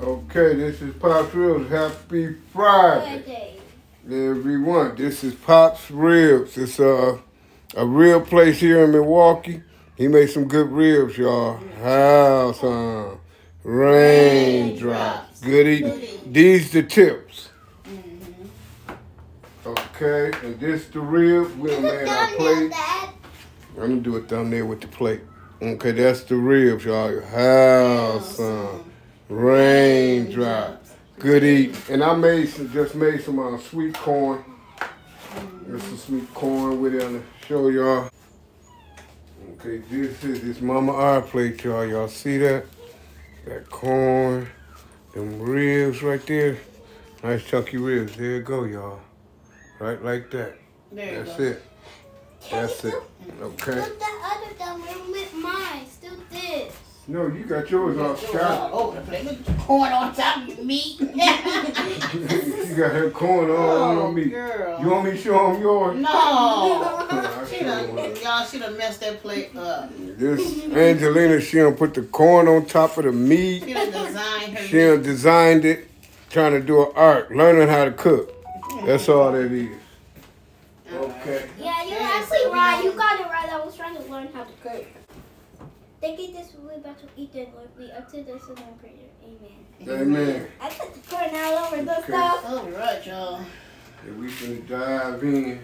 Okay, this is Pops Ribs. Happy Friday, everyone. This is Pops Ribs. It's a, a real place here in Milwaukee. He made some good ribs, y'all. How some raindrops. Good eating. These the tips. Okay, and this the rib. We'll man our plate. I'm gonna do a thumbnail with the plate. Okay, that's the ribs, y'all. How some raindrops. Good eat. And I made some, just made some uh, sweet corn. There's some sweet corn with it. I'm gonna show y'all. Okay, this is this Mama R plate, y'all. Y'all see that? That corn, them ribs right there. Nice chunky ribs. There you go, y'all. Right like that. There That's you go. it. That's it. Okay. Put that other thumb with mine. Still this. No, you got yours all All scattered. over the place. Look the corn on top of your meat. you got her corn all oh, on me. girl. You want me to show them yours? No. I'll She show y'all should have messed that plate up. This Angelina, she done put the corn on top of the meat. She done designed her She done designed it, trying to do an art, learning how to cook. That's all that is. Okay. Uh, yeah, you're actually right. You got it right. I was trying to learn how to cook. Thank you this we're about to eat the Lord. We up to this and then prayer. Amen. Amen. I put the corn all over the Okay. stuff. All right, y'all. And we finna dive in.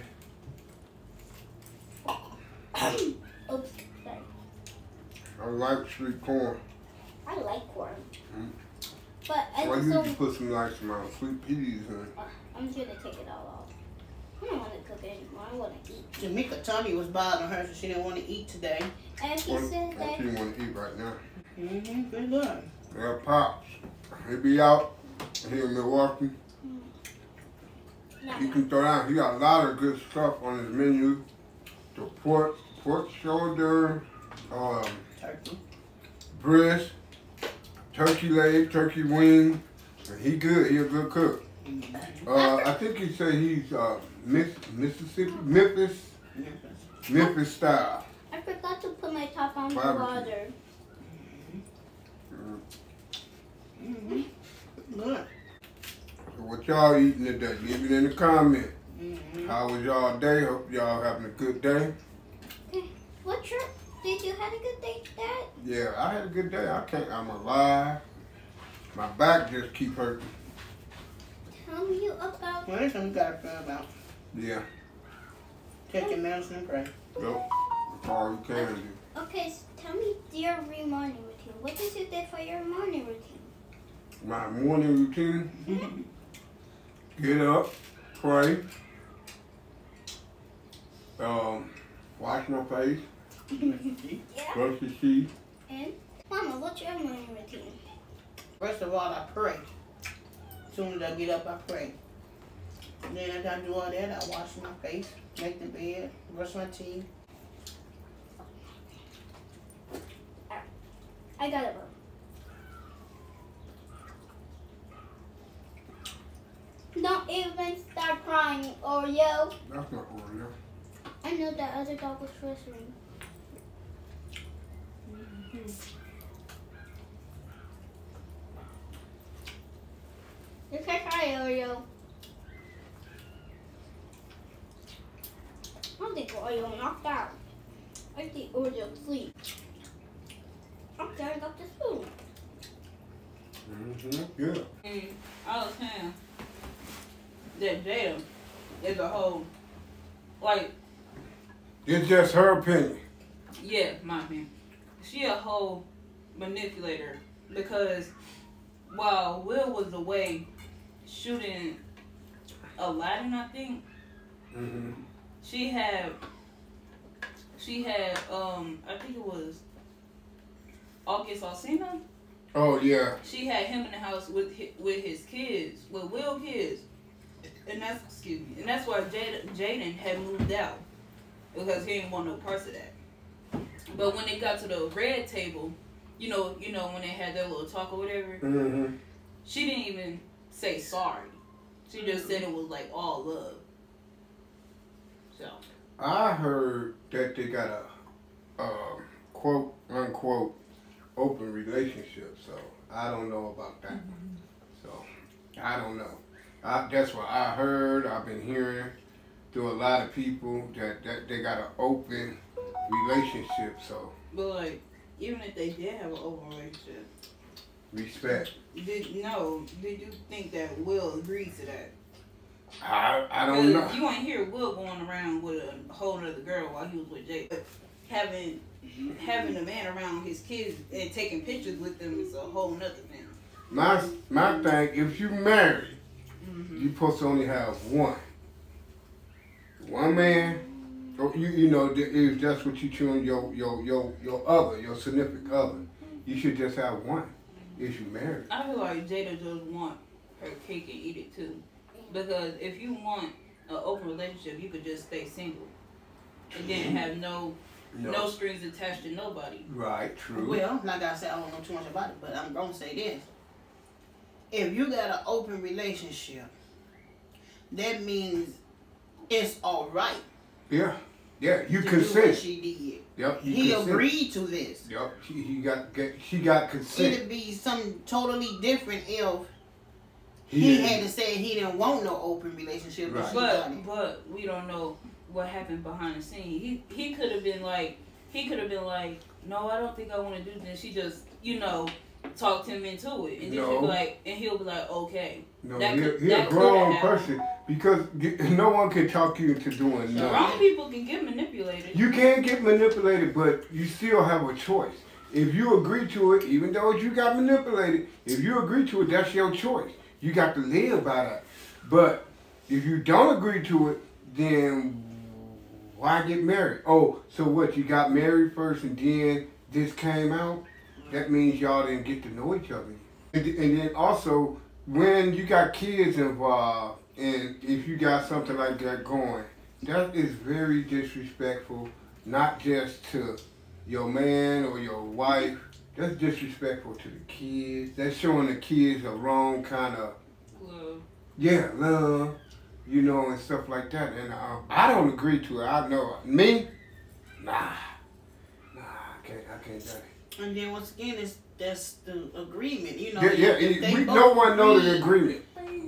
Oops, sorry. I like sweet corn. I like corn. Mm. But I Why you also, need to put some like some uh, sweet peas in? I'm just gonna take it all off. I don't want to cook anymore. I want to eat. Jamaica tummy was bothering her, so she didn't want to eat today. And he What, said what that you want to eat right now? Mm-hmm, pretty good. Well, Pops, he be out here in Milwaukee. Nah, He can throw down. He got a lot of good stuff on his menu. The pork, pork shoulder, um, Turkey. breast, turkey leg, turkey wing. And he good. He a good cook. Uh, I think he said he's uh, Miss, Mississippi, Memphis, Memphis style. I forgot to put my top on the water. Mm-hmm. Good. So what y'all eating today? Leave it in the comment. Mm-hmm. How was y'all day? Hope y'all having a good day. Okay. What trip? Did you have a good day, Dad? Yeah, I had a good day. I can't. I'm alive. My back just keep hurting. Tell me about. Well, that's what we got to feel about. Yeah. Take your medicine and pray. Nope. That's all you can do. Okay, so tell me your re- morning routine. What did you do for your morning routine? My morning routine. Get up, pray, um, wash my face, Yeah. brush the teeth. And Mama, what's your morning routine? First of all, I pray. As soon as I get up, I pray. Then after I do all that, I wash my face, make the bed, brush my teeth. I got it. Don't even start crying, Oreo. That's not Oreo. I know that other dog was whispering. You can try Oreo. I think Oreo knocked out. I think Oreo sleep. Okay, I got the spoon. Mm-hmm. Yeah. And I was saying that Jada is a whole, like, It's just her opinion. Yeah, my opinion. She a whole manipulator because while Will was away shooting Aladdin, I think Mm-hmm. she had she had um I think it was August Alsina. Oh yeah. She had him in the house with his, with his kids, with Will kids, and that's excuse me, and that's why Jaden Jaden had moved out because he didn't want no parts of that. But when they got to the red table, you know, you know when they had their little talk or whatever, Mm-hmm. she didn't even say sorry. She just said it was like all love. So I heard that they got a um, quote unquote open relationship, so I don't know about that. So I don't know. I, that's what I heard. I've been hearing through a lot of people that, that they got an open relationship. So But like, even if they did have an open relationship, respect. did no? Did you think that Will agreed to that? I I don't know. You ain't hear Will going around with a whole other girl while he was with Jay. But having having a man around his kids and taking pictures with them is a whole nother thing. My my thing, if you married, Mm-hmm. you supposed to only have one. One man, or you you know, if that's what you choose your your your your other, your significant other, you should just have one. If you married, I feel like Jada just want her cake and eat it too. Because if you want an open relationship, you could just stay single and then mm-hmm. have no no, strings attached to nobody. Right, true. Well, like I said, I don't know too much about it, but I'm gonna say this. If you got an open relationship, that means it's all right. yeah, yeah. You to do consent. she did. Yep. You He consent. agreed to this. Yep. She he got get she got consent. It'd be something totally different if He he had to say he didn't want no open relationship, but Right. she But but we don't know what happened behind the scene. He he could have been like he could have been like, no, I don't think I want to do this. She just you know talked him into it, and then she'll No. be like, and he'll be like, okay. No, That he, could- he a that could grown happen. person because g- no one can talk you into doing nothing. Wrong people can get manipulated. You can get manipulated, but you still have a choice. If you agree to it, even though you got manipulated, if you agree to it, that's your choice. You got to live by that. But if you don't agree to it, then why get married? Oh, so what? You got married first and then this came out? That means y'all didn't get to know each other. And, and then also, when you got kids involved, and if you got something like that going, that is very disrespectful, not just to your man or your wife. That's disrespectful to the kids. That's showing the kids a wrong kind of, love. yeah, love, you know, and stuff like that. And uh, I don't agree to it. I know me, nah, nah, I can't, I can't do it. And then once again, it's that's the agreement. You know, Yeah, yeah. it- they we, both no one know the agreement,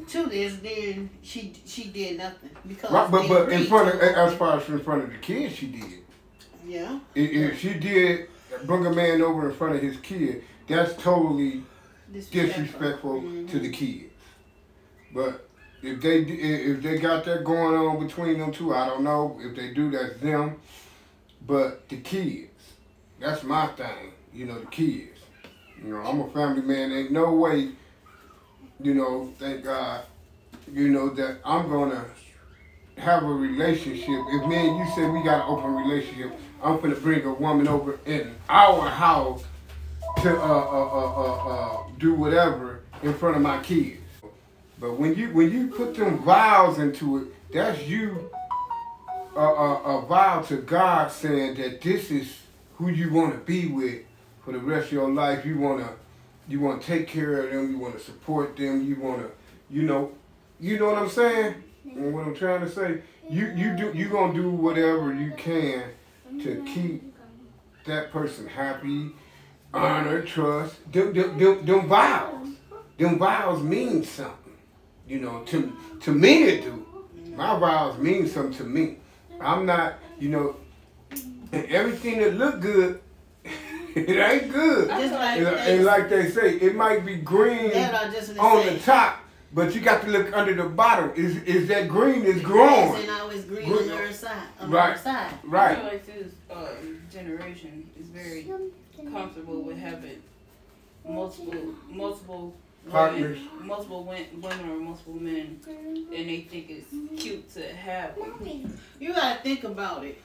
to this, then she she did nothing because right? But but in front of, it. as far as in front of the kids, she did. yeah. If, if she did bring a man over in front of his kid, that's totally disrespectful to the mm-hmm. kids. But if they if they got that going on between them two, I don't know. If they do, that's them. But the kids, that's my thing. You know, the kids. You know, I'm a family man. Ain't no way. You know, thank God. You know that I'm gonna have a relationship. If me and you say we got an open relationship, I'm gonna bring a woman over in our house to uh, uh, uh, uh, uh, do whatever in front of my kids. But when you when you put them vows into it, that's you uh, uh, a vow to God saying that this is who you want to be with for the rest of your life. You wanna you want to take care of them. You want to support them. You want to you know you know what I'm saying. And what I'm trying to say, you you do you gonna do whatever you can to keep that person happy, honor, trust. Them, them, them, them vows. Them vows mean something. You know, to to me it do. My vows mean something to me. I'm not, you know, everything that look good, it ain't good. Like And, they- like they say, it might be green on the top, but you got to look under the bottom. Is is that green is Grass growing? ain't always green Green. on the other side. On Right. the other side. I Right. feel like this uh, generation is very comfortable with having multiple multiple Partners. women, multiple women or multiple men, and they think it's cute to have. it. You gotta think about it.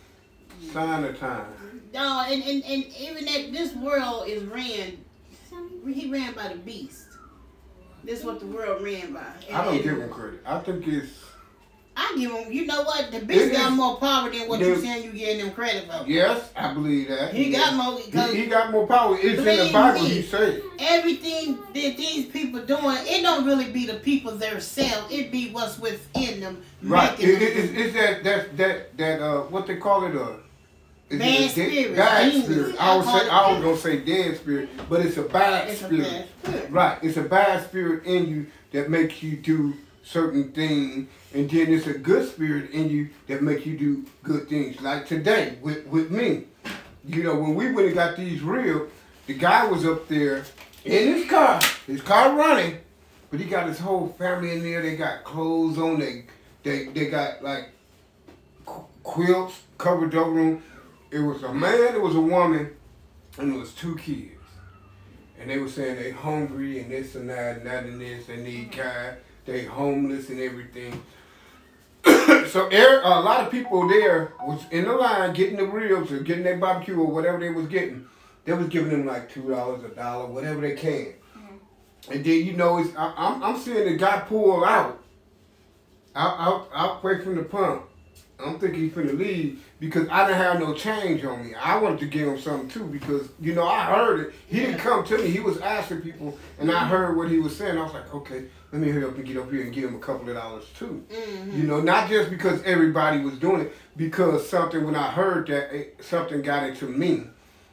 Sign of time. No, and, and, and even that this world is ran, he ran by the beast. This is what the world ran by. And, I don't give him credit. I think it's I give him. You know what? The beast got is- more power than what you saying you getting them credit for. Yes, I believe that. He got more He, he got more power. It's in the Bible. me. He said. everything that these people doing, it don't really be the people themselves. It be what's within them Right. It, it, it's, it's that that that that uh what they call it uh. Bad a spirit, Bad spirit. I was say I was gonna say dead spirit, but it's a bad It's a spirit. bad spirit. Right. It's a bad spirit in you that makes you do certain things, and then it's a good spirit in you that makes you do good things. Like today with with me, you know, when we went and got these real, the guy was up there in his car, his car running, but he got his whole family in there. They got clothes on. They they they got like quilts covered over them. It was a man, it was a woman, and it was two kids. And they were saying they hungry and this and that and that and this. They need cash. They homeless and everything. so er, a lot of people there was in the line getting the ribs or getting their barbecue or whatever they was getting. They was giving them like two dollars, a dollar, whatever they can. And then you know, it's, I, I'm I'm seeing the guy pull out, out out out away from the pump. I'm thinking he's finna leave because I didn't have no change on me. I wanted to give him something too because you know I heard it. He didn't come to me. He was asking people, and I heard what he was saying. I was like, okay, let me hurry up and get up here and give him a couple of dollars too. You know, not just because everybody was doing it, because something when I heard that eh, something got into me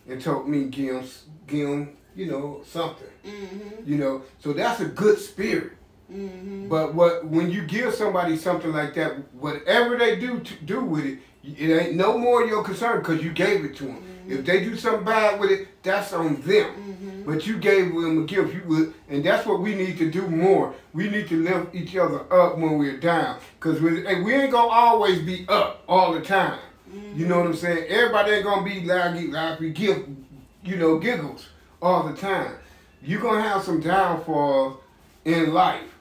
and told me give him, give him, you know, something. Mm-hmm. You know, so that's a good spirit. Mm-hmm. But what when you give somebody something like that, whatever they do to do with it, it ain't no more your concern because you gave it to them. Mm-hmm. If they do something bad with it, that's on them. Mm-hmm. But you gave them a gift. You would, and that's what we need to do more. We need to lift each other up when we're down, because we, we ain't gonna always be up all the time. You know mm-hmm. what I'm saying? Everybody ain't gonna be like we give, you know, giggles all the time. You're gonna have some downfalls in life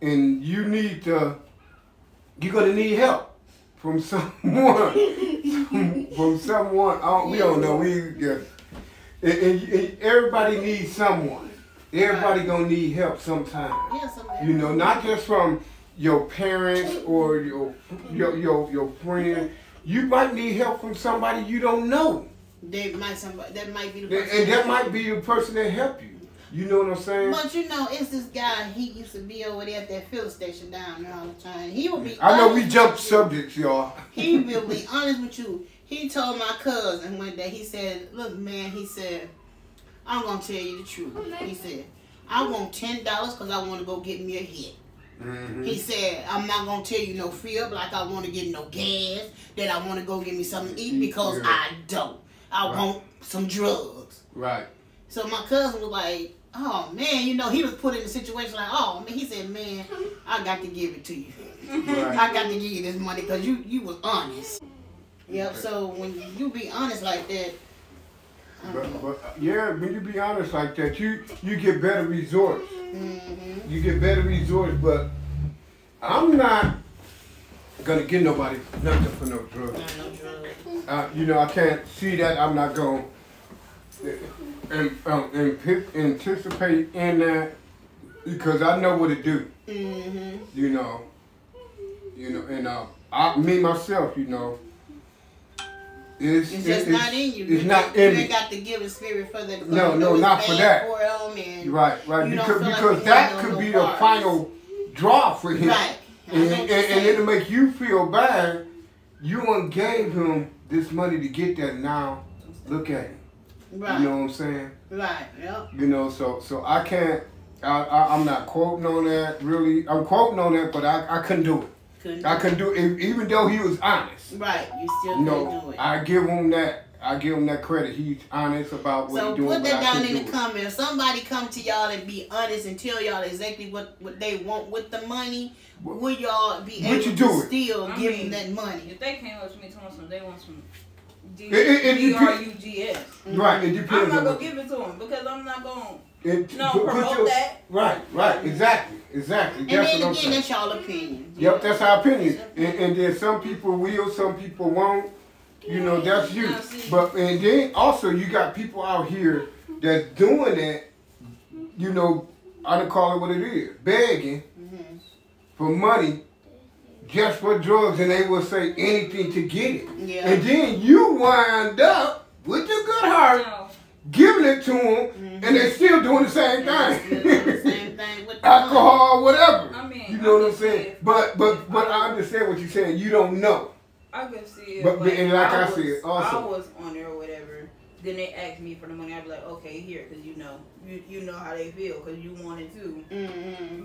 and you need to you're gonna need help from someone. From someone. I don't, we don't know. We yeah. and, and, and everybody needs someone. Everybody gonna need help sometime. You know not just from your parents or your your your, your friend. You might need help from somebody you don't know. They might somebody that might be the and, person. and that might be the person that help you you know what I'm saying But you know, it's this guy. He used to be over there at that field station down there all the time. He will be. I know we jumped subjects y'all He will be honest with you. He told my cousin one day. He said, "Look, man," he said, "I'm gonna tell you the truth." He said, "I want ten dollars because I want to go get me a hit." Mhm. He said, "I'm not gonna tell you no fib like I want to get no gas. That I want to go get me something to eat because Yeah. I don't. I Right. want some drugs." right So my cousin was like, "Oh man, you know," he was put in a situation like, "Oh man," he said, "Man, I got to give it to you. right I got to give you this money because you you was honest." Yep. So when you be honest like that, But, but yeah, when you be honest like that, you you get better resorts. Mhm. You get better resorts, but I'm not gonna give nobody nothing for no drugs. Not no drugs. Uh, you know, I can't see that. I'm not gonna um, um, anticipate in that because I know what it do. Mhm. You know, you know, and uh, I, me myself, you know, it's, It's just it's- not in you. It's you not in ain't me. got the giving spirit for the. No, no, not for that. For him Right, right. You don't because like because that could no be the final draw for him. Right. And, and, and it'll make you feel bad. You gave him this money to get that now. Look at him. Right. You know what I'm saying? Right. Yep. You know, so so I can't. I, I I'm not quoting on that. Really, I'm quoting on that, but I, I couldn't do it. Couldn't. I couldn't do it, even though he was honest. Right. You still You couldn't know, do it. I give him that. I give him that credit. He's honest about what So he's doing. So put that I down in do the it. comments. Somebody come to y'all and be honest and tell y'all exactly what, what they want with the money, will y'all be Would able you to do still I give mean, them that money? If they came up to me telling some they want some D It- it- it D depend- R U G S, Right, it I'm not gonna give it to him because I'm not gonna it- no put- put promote your- that. Right, right, exactly, exactly. And That's then again, saying. that's y'all opinion. Yep, that's our opinion. And, and then some people will, some people won't. You know, that's you. But and then also you got people out here that's doing that. You know, I don't call it what it is, begging Mhm. for money just for drugs and they will say anything to get it. Yeah. And then you wind up with your good heart No. giving it to them and they're still doing the same Yeah, the thing. same thing with the Alcohol, whatever. I mean, You know what I I'm saying? it. But but but I understand what you're saying. You don't know. I can see it. But- but- and like I was, said, also- I was on there or whatever. Then they asked me for the money. I'd be like, okay, here, because you know, you you know how they feel, because you wanted to. Mm-hmm.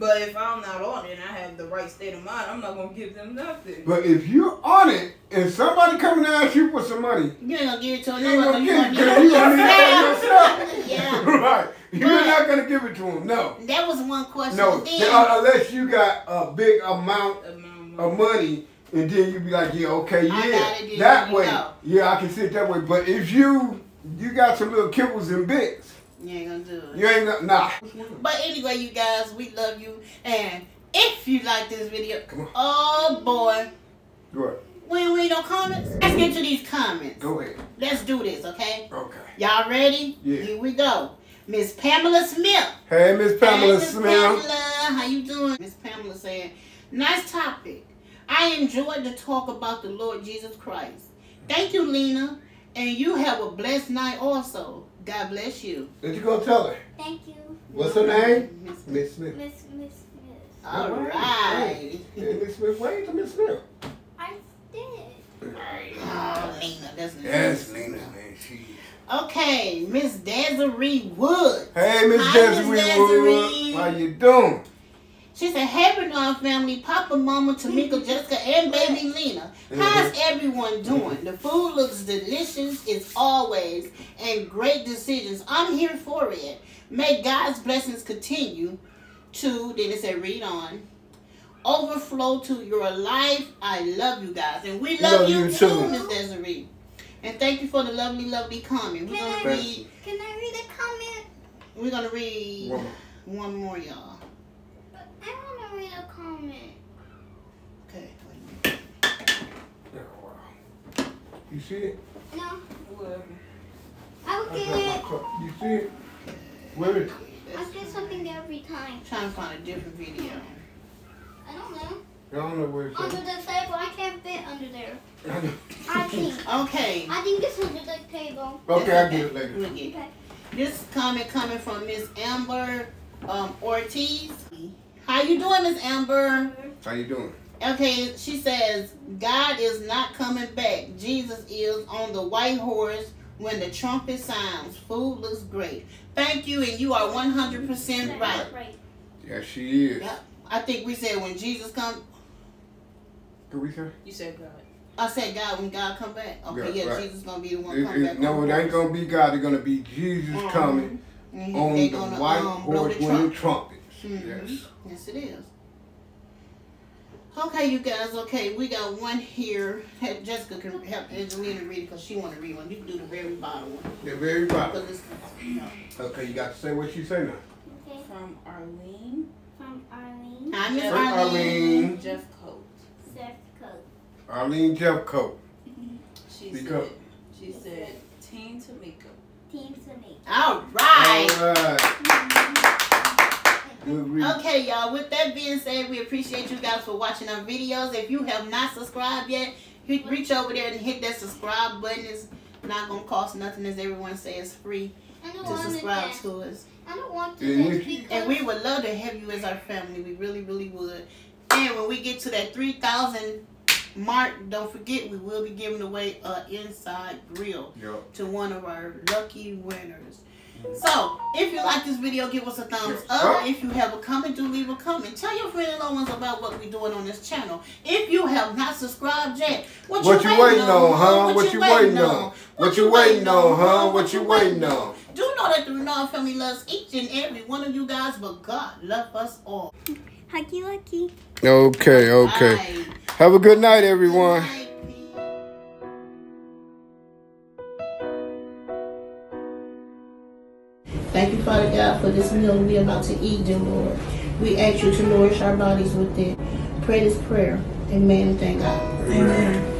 But if I'm not on it and I have the right state of mind, I'm not gonna give them nothing. But if you're on it and somebody coming to ask you for some money, You ain't gonna give it to you ain't gonna give it to them. You gonna gonna need give it it yourself. Yeah. right. You're But- not gonna give it to them. No. That was one question. No. Then, Uh, Unless you got a big amount Um, of money. And then you be like, yeah, okay, yeah, got it, then that way, know. yeah, I can see it that way. But if you you got some little kibbles and bits, you ain't gonna do it. you ain't gonna nah. But anyway, you guys, we love you. And if you like this video, Come on. oh boy, Go ahead. we no comments. Let's get to these comments. Go ahead. Let's do this, okay? Okay. Y'all ready? Yeah. Here we go. Miss Pamela Smith. Hey, Miss Pamela Hey, Smith. Pamela, how you doing? Miss Pamela saying, nice topic. I enjoyed the talk about the Lord Jesus Christ. Thank you, Lena. And you have a blessed night also. God bless you. Did you go tell her? Thank you, What's her name? Miss- Miss Smith. Miss Miss Smith. All All right. right. Hey, Miss Smith, wait to Miss Smith. I did. Oh, Lena, that's Yes, Lena, man. She. Okay, Miss Desiree Wood. Hey, Miss Desiree Miss Desiree. Wood. How you doing? She said, Happy New family, Papa, Mama, Tamika, Jessica, and baby Lena. Mm-hmm. How's everyone doing? The food looks delicious as always and great decisions. I'm here for it. May God's blessings continue to, then it said, read on, overflow to your life. I love you guys. And we love, Love you, you too. Miss Desiree. And thank you for the lovely, lovely comment. We're gonna read Can I read a comment? we're gonna read One more. one more, y'all. I want to read a comment. Okay, wait a minute. Wow. You see it? No, whatever. I will get got it. You see it? Where is it? I'll get something every time. trying to find a different video. I don't know. I don't know where it's Under at. the table. I can't fit under there. I think. Okay, I think it's under the table. Okay, I'll get it later. we'll get it. Okay. This comment coming from Miss Amber um, Ortiz. How you doing, Miss Amber? How you doing? Okay, she says God is not coming back. Jesus is on the white horse when the trumpet sounds. Food looks great. Thank you, and you are one hundred percent right. Right. Yeah, she is. Yep. I think we said when Jesus come. Could we say? You said God. I said God when God come back. Okay, Yeah, yeah, right. Jesus gonna be the one It, come it, back. no, on it the ain't gonna be God. It's gonna be Jesus Mhm. coming Mhm. on They the gonna, white um, horse the with the trumpet. Trumpets. Mhm. Yes. Yes, it is. Okay, you guys. Okay, we got one here. Hey, Jessica can help Angelina read it because she want to read one. You can do the very bottom one. The very bottom. Because it's, you know. Okay, you got to say what she say now. Okay. From Arlene From Arlene. Hi, Miss Jeff- Arlene. Arlene. Jeff Coat. Seth Coat. Arlene Jeffcoat. She Speak said, up. she said, Team Tamika. Team Tamika. All right. All right. Good read. Okay, y'all. With that being said, we appreciate you guys for watching our videos. If you have not subscribed yet, hit, reach over there and hit that subscribe button. It's not gonna cost nothing, as everyone says, free to subscribe that. to us. I don't want to Yeah, this you- because And we would love to have you as our family. We really, really would. And when we get to that 3,000 mark, don't forget we will be giving away a inside grill Yup. to one of our lucky winners. So, if you like this video, give us a thumbs up. If you have a comment, do leave a comment. Tell your friends and loved ones about what we're doing on this channel. If you have not subscribed yet, what, What you waiting on, huh? What, What you waiting on? What you waiting on, huh? What you waiting on? Do know that the Renard family loves each and every one of you guys, but God love us all. Huggy Lucky. Okay, okay. Bye. Have a good night, everyone. Bye. Thank you, Father God, for this meal we're about to eat, dear Lord. We ask you to nourish our bodies with it. Pray this prayer. Amen thank God. Amen.